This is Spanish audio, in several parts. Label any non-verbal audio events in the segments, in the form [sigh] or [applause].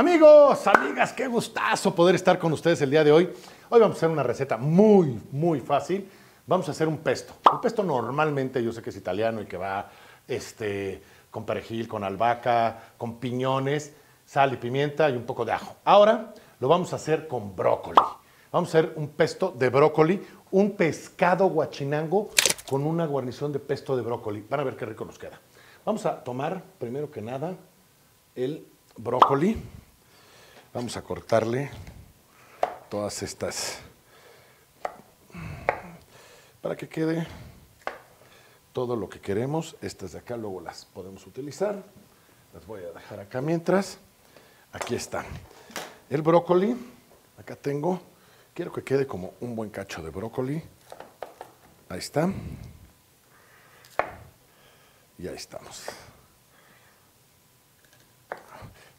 Amigos, amigas, qué gustazo poder estar con ustedes el día de hoy. Hoy vamos a hacer una receta muy, muy fácil. Vamos a hacer un pesto. El pesto normalmente yo sé que es italiano y que va este, con perejil, con albahaca, con piñones, sal y pimienta y un poco de ajo. Ahora lo vamos a hacer con brócoli. Vamos a hacer un pesto de brócoli, un pescado guachinango con una guarnición de pesto de brócoli. Van a ver qué rico nos queda. Vamos a tomar, primero que nada, el brócoli. Vamos a cortarle todas estas para que quede todo lo que queremos. Estas de acá luego las podemos utilizar. Las voy a dejar acá mientras. Aquí está. El brócoli, acá tengo. Quiero que quede como un buen cacho de brócoli. Ahí está. Y ahí estamos.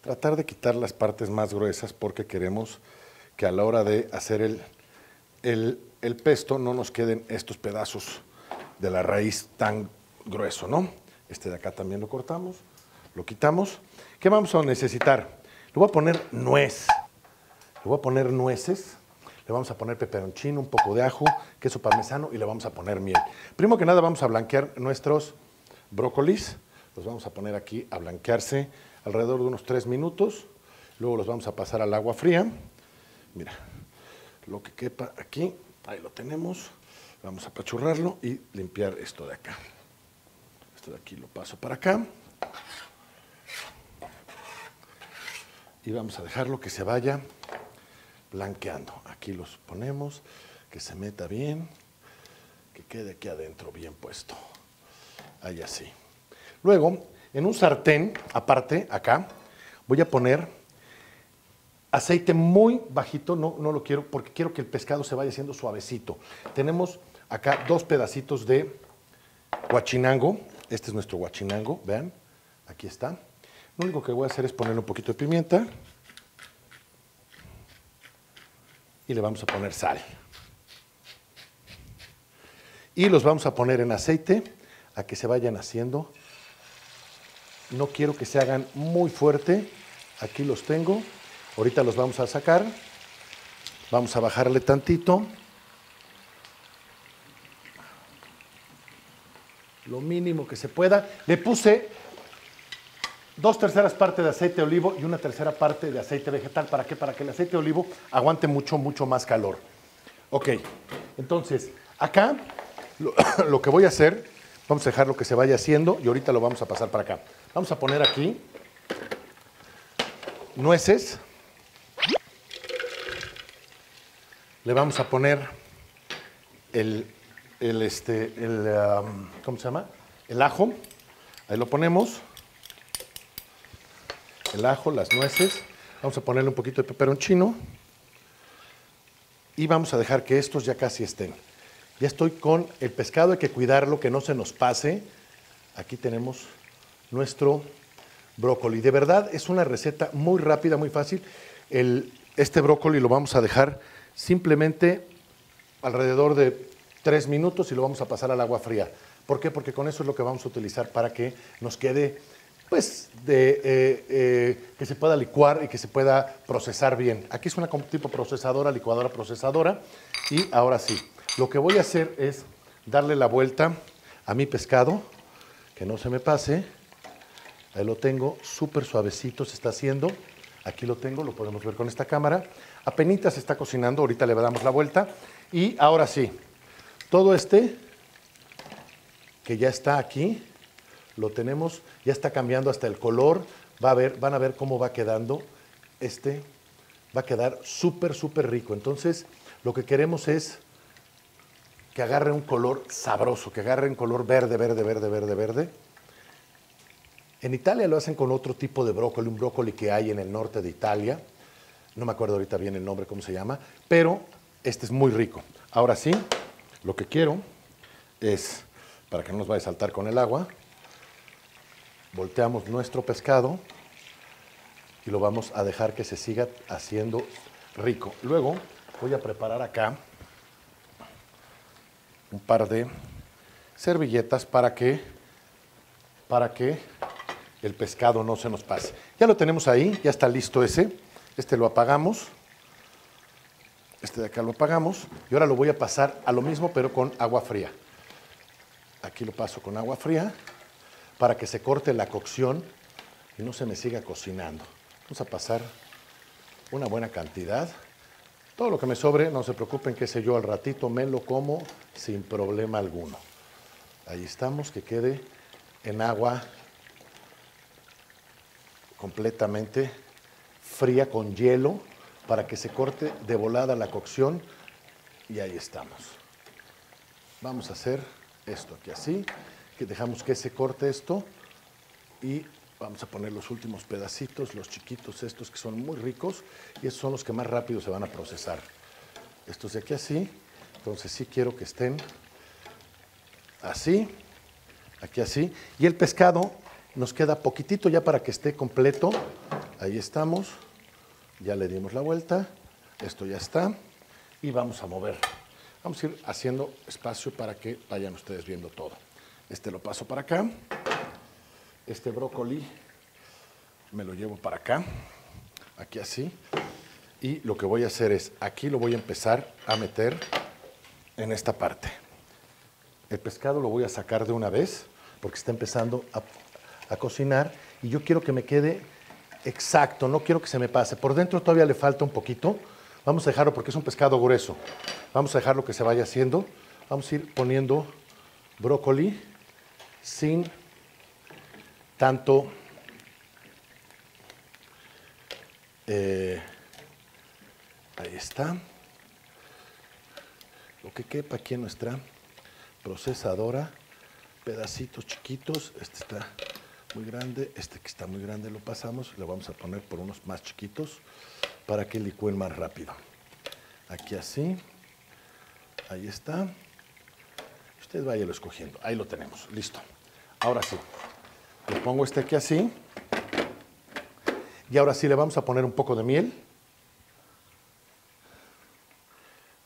Tratar de quitar las partes más gruesas porque queremos que a la hora de hacer el, el, pesto no nos queden estos pedazos de la raíz tan grueso, ¿no? Este de acá también lo cortamos, lo quitamos. ¿Qué vamos a necesitar? Le voy a poner nuez, le voy a poner nueces, le vamos a poner peperoncino, un poco de ajo, queso parmesano y le vamos a poner miel. Primero que nada vamos a blanquear nuestros brócolis, los vamos a poner aquí a blanquearse alrededor de unos tres minutos. Luego los vamos a pasar al agua fría. Mira, lo que quepa aquí, ahí lo tenemos. Vamos a apachurrarlo y limpiar esto de acá. Esto de aquí lo paso para acá. Y vamos a dejarlo que se vaya blanqueando. Aquí los ponemos, que se meta bien, que quede aquí adentro bien puesto. Ahí así. Luego en un sartén, aparte, acá, voy a poner aceite muy bajito, no, no lo quiero porque quiero que el pescado se vaya haciendo suavecito. Tenemos acá dos pedacitos de guachinango. Este es nuestro guachinango, vean, aquí está. Lo único que voy a hacer es ponerle un poquito de pimienta y le vamos a poner sal. Y los vamos a poner en aceite a que se vayan haciendo no quiero que se hagan muy fuerte. Aquí los tengo. Ahorita los vamos a sacar. Vamos a bajarle tantito. Lo mínimo que se pueda. Le puse dos terceras partes de aceite de olivo y una tercera parte de aceite vegetal. ¿Para qué? Para que el aceite de olivo aguante mucho, mucho más calor. Ok, entonces acá lo, [coughs] lo que voy a hacer Vamos a dejarlo que se vaya haciendo y ahorita lo vamos a pasar para acá. Vamos a poner aquí nueces. Le vamos a poner el, este, el, ¿cómo se llama? El ajo. Ahí lo ponemos. El ajo, las nueces. Vamos a ponerle un poquito de peperoncino. Y vamos a dejar que estos ya casi estén. Ya estoy con el pescado, hay que cuidarlo, que no se nos pase. Aquí tenemos nuestro brócoli. De verdad es una receta muy rápida, muy fácil. este brócoli lo vamos a dejar simplemente alrededor de tres minutos y lo vamos a pasar al agua fría. ¿Por qué? Porque con eso es lo que vamos a utilizar para que nos quede, pues, de, eh, eh, que se pueda licuar y que se pueda procesar bien. Aquí es una tipo procesadora, licuadora procesadora. Y ahora sí, lo que voy a hacer es darle la vuelta a mi pescado, que no se me pase. Ahí lo tengo, súper suavecito se está haciendo. Aquí lo tengo, lo podemos ver con esta cámara. Apenas se está cocinando, ahorita le damos la vuelta. Y ahora sí, todo este que ya está aquí, lo tenemos, ya está cambiando hasta el color. Va a ver, van a ver cómo va quedando. Este va a quedar súper, súper rico. Entonces, lo que queremos es que agarre un color sabroso, que agarre un color verde, verde, verde, verde, verde. En Italia lo hacen con otro tipo de brócoli, un brócoli que hay en el norte de Italia. No me acuerdo ahorita bien el nombre, cómo se llama, pero este es muy rico. Ahora sí, lo que quiero es, para que no nos vaya a saltar con el agua, volteamos nuestro pescado y lo vamos a dejar que se siga haciendo rico. Luego voy a preparar acá un par de servilletas para que, para que el pescado no se nos pase. Ya lo tenemos ahí, ya está listo ese. Este lo apagamos. Este de acá lo apagamos. Y ahora lo voy a pasar a lo mismo, pero con agua fría. Aquí lo paso con agua fría para que se corte la cocción y no se me siga cocinando. Vamos a pasar una buena cantidad. Todo lo que me sobre, no se preocupen, que sé yo, al ratito me lo como sin problema alguno. Ahí estamos, que quede en agua completamente fría con hielo para que se corte de volada la cocción y ahí estamos. Vamos a hacer esto aquí así, que dejamos que se corte esto y vamos a poner los últimos pedacitos, los chiquitos estos que son muy ricos y estos son los que más rápido se van a procesar. Estos de aquí así, entonces sí quiero que estén así, aquí así, y el pescado nos queda poquitito ya para que esté completo. Ahí estamos. Ya le dimos la vuelta. Esto ya está. Y vamos a mover. Vamos a ir haciendo espacio para que vayan ustedes viendo todo. Este lo paso para acá. Este brócoli me lo llevo para acá. Aquí así. Y lo que voy a hacer es, aquí lo voy a empezar a meter en esta parte. El pescado lo voy a sacar de una vez porque está empezando a a cocinar y yo quiero que me quede exacto, no quiero que se me pase. Por dentro todavía le falta un poquito. Vamos a dejarlo porque es un pescado grueso. Vamos a dejarlo que se vaya haciendo. Vamos a ir poniendo brócoli sin tanto eh, ahí está lo que quepa aquí en nuestra procesadora pedacitos chiquitos este está muy grande, este que está muy grande lo pasamos, le vamos a poner por unos más chiquitos para que licúen más rápido. Aquí así, ahí está. Usted váyalo escogiendo, ahí lo tenemos, listo. Ahora sí, le pongo este aquí así. Y ahora sí le vamos a poner un poco de miel.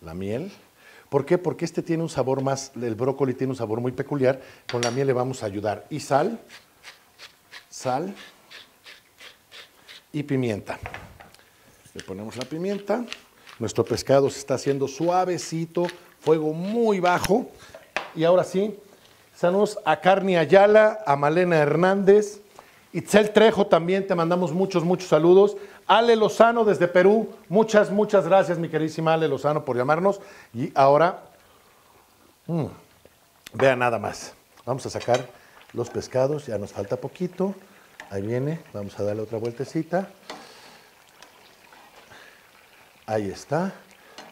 La miel. ¿Por qué? Porque este tiene un sabor más, el brócoli tiene un sabor muy peculiar. Con la miel le vamos a ayudar. Y sal sal y pimienta. Le ponemos la pimienta. Nuestro pescado se está haciendo suavecito, fuego muy bajo. Y ahora sí, saludos a Carni Ayala, a Malena Hernández, Itzel Trejo también, te mandamos muchos, muchos saludos. Ale Lozano desde Perú, muchas, muchas gracias, mi queridísima Ale Lozano, por llamarnos. Y ahora, mm, vean nada más. Vamos a sacar los pescados, ya nos falta poquito. Ahí viene, vamos a darle otra vueltecita. Ahí está.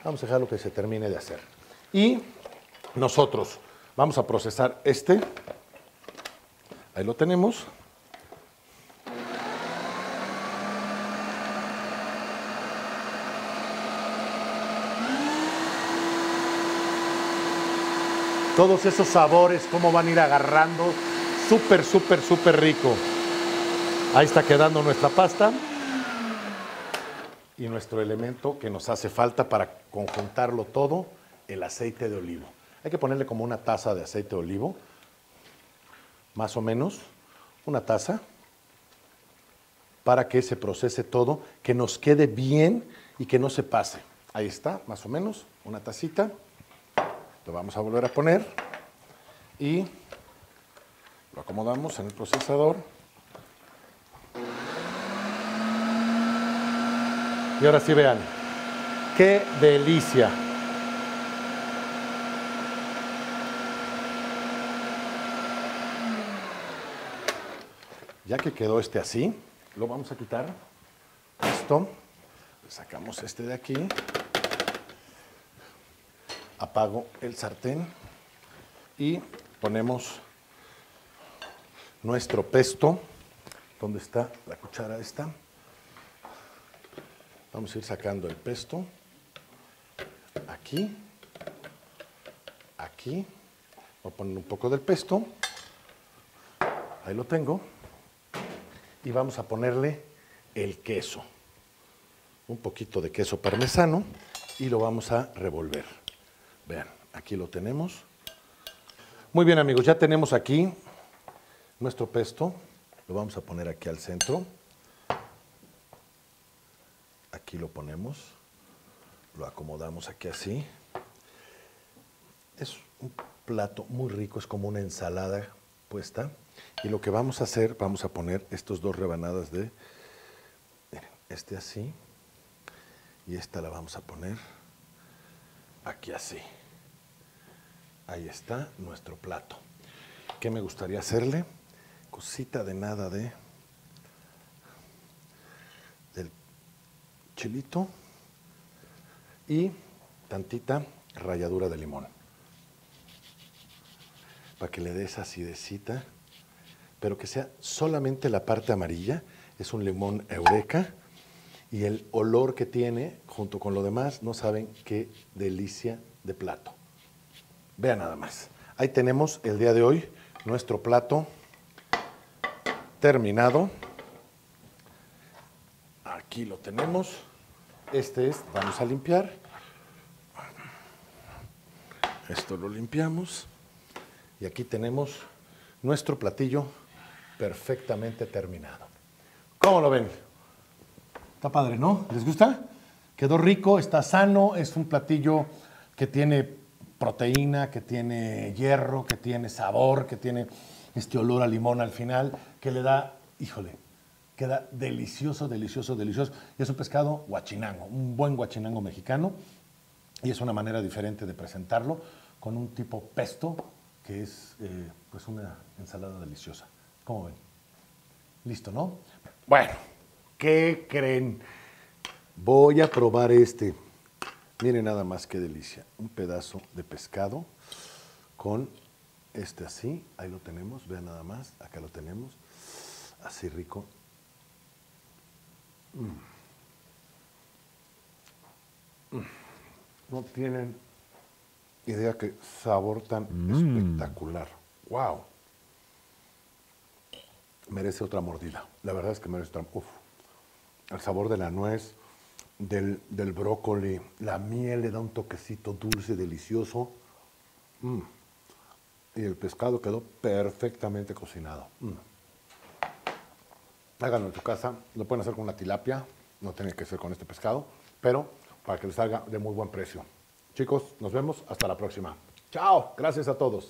Vamos a dejarlo que se termine de hacer. Y nosotros vamos a procesar este. Ahí lo tenemos. Todos esos sabores, cómo van a ir agarrando. Súper, súper, súper rico. Ahí está quedando nuestra pasta y nuestro elemento que nos hace falta para conjuntarlo todo, el aceite de olivo. Hay que ponerle como una taza de aceite de olivo, más o menos, una taza, para que se procese todo, que nos quede bien y que no se pase. Ahí está, más o menos, una tacita. Lo vamos a volver a poner y lo acomodamos en el procesador. Y ahora sí vean, qué delicia. Ya que quedó este así, lo vamos a quitar. Esto, sacamos este de aquí. Apago el sartén y ponemos nuestro pesto. ¿Dónde está la cuchara esta? Vamos a ir sacando el pesto. Aquí. Aquí. Voy a poner un poco del pesto. Ahí lo tengo. Y vamos a ponerle el queso. Un poquito de queso parmesano y lo vamos a revolver. Vean, aquí lo tenemos. Muy bien amigos, ya tenemos aquí nuestro pesto. Lo vamos a poner aquí al centro. Aquí lo ponemos. Lo acomodamos aquí así. Es un plato muy rico, es como una ensalada puesta. Y lo que vamos a hacer, vamos a poner estos dos rebanadas de este así y esta la vamos a poner aquí así. Ahí está nuestro plato. ¿Qué me gustaría hacerle? Cosita de nada de del chilito y tantita ralladura de limón. Para que le dé esa acidecita, pero que sea solamente la parte amarilla. Es un limón eureka y el olor que tiene junto con lo demás, no saben qué delicia de plato. Vean nada más. Ahí tenemos el día de hoy nuestro plato terminado. Aquí lo tenemos. Este es, vamos a limpiar. Esto lo limpiamos. Y aquí tenemos nuestro platillo perfectamente terminado. ¿Cómo lo ven? Está padre, ¿no? ¿Les gusta? Quedó rico, está sano, es un platillo que tiene proteína, que tiene hierro, que tiene sabor, que tiene este olor a limón al final, que le da, híjole, queda delicioso, delicioso, delicioso. Y es un pescado guachinango, un buen guachinango mexicano. Y es una manera diferente de presentarlo con un tipo pesto, que es eh, pues una ensalada deliciosa. ¿Cómo ven? Listo, ¿no? Bueno, ¿Qué creen? Voy a probar este. Miren nada más qué delicia. Un pedazo de pescado con este así. Ahí lo tenemos. Vean nada más. Acá lo tenemos. Así rico. Mm. Mm. No tienen idea qué sabor tan mm. espectacular. ¡Wow! Merece otra mordida. La verdad es que merece otra. Uf el sabor de la nuez, del, brócoli, la miel le da un toquecito dulce, delicioso. Mm. Y el pescado quedó perfectamente cocinado. Mm. Háganlo en tu casa, lo pueden hacer con una tilapia, no tiene que ser con este pescado, pero para que les salga de muy buen precio. Chicos, nos vemos hasta la próxima. Chao, gracias a todos.